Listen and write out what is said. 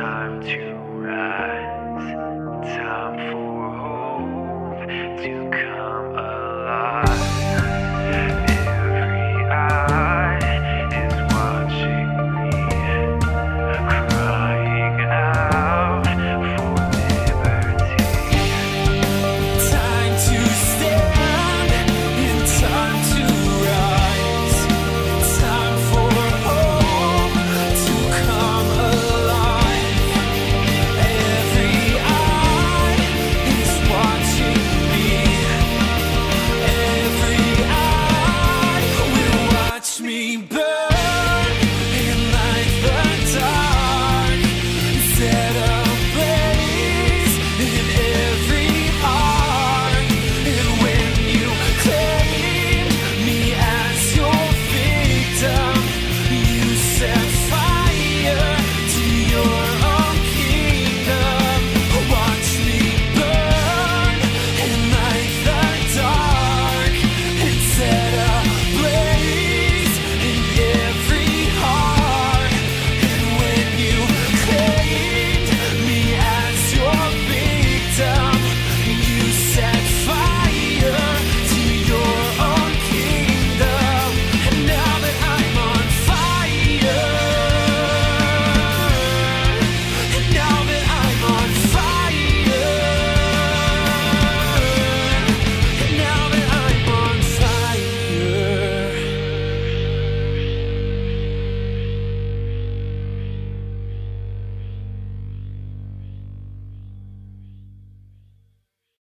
time to ride.